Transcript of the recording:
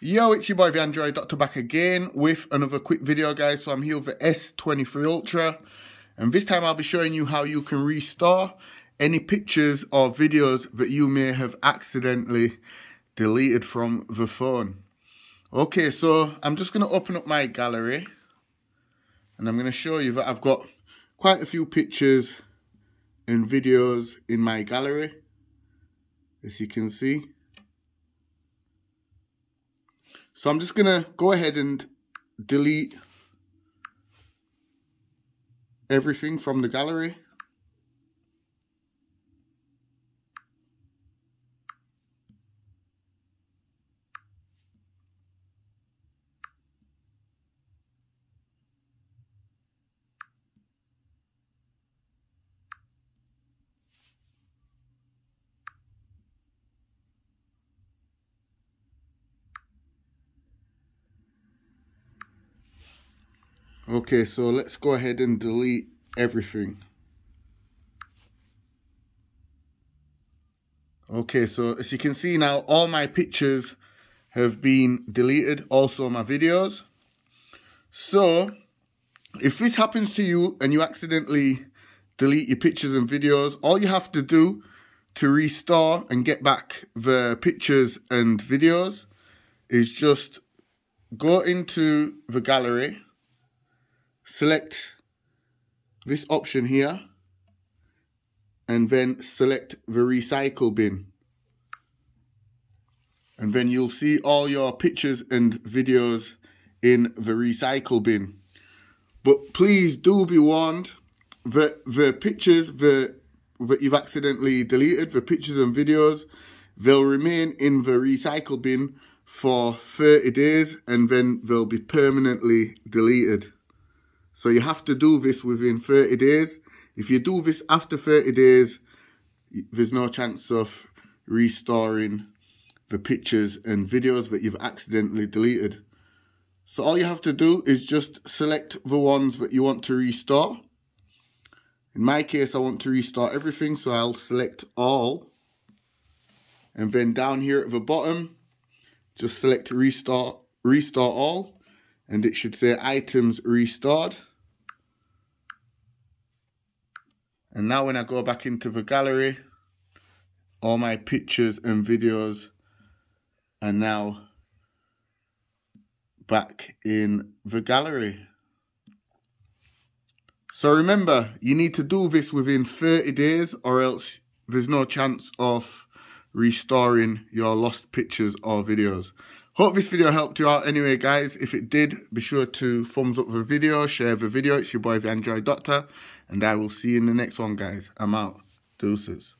Yo, it's your boy the Android Doctor back again with another quick video guys. So I'm here with the S23 Ultra and this time I'll be showing you how you can restore any pictures or videos that you may have accidentally deleted from the phone. Okay, so I'm just going to open up my gallery and I'm going to show you that I've got quite a few pictures and videos in my gallery as you can see. So I'm just going to go ahead and delete everything from the gallery. Okay, so let's go ahead and delete everything. Okay, so as you can see now, all my pictures have been deleted, also my videos. So, if this happens to you and you accidentally delete your pictures and videos, all you have to do to restore and get back the pictures and videos is just go into the gallery select this option here and then select the recycle bin. And then you'll see all your pictures and videos in the recycle bin. But please do be warned that the pictures that, that you've accidentally deleted the pictures and videos they'll remain in the recycle bin for 30 days and then they'll be permanently deleted so you have to do this within 30 days. If you do this after 30 days, there's no chance of restoring the pictures and videos that you've accidentally deleted. So all you have to do is just select the ones that you want to restore. In my case, I want to restore everything, so I'll select all. And then down here at the bottom, just select restore, restore all and it should say items restored. And now when I go back into the gallery, all my pictures and videos are now back in the gallery. So remember, you need to do this within 30 days or else there's no chance of restoring your lost pictures or videos. Hope this video helped you out anyway, guys. If it did, be sure to thumbs up the video, share the video. It's your boy, the Android Doctor. And I will see you in the next one, guys. I'm out. Deuces.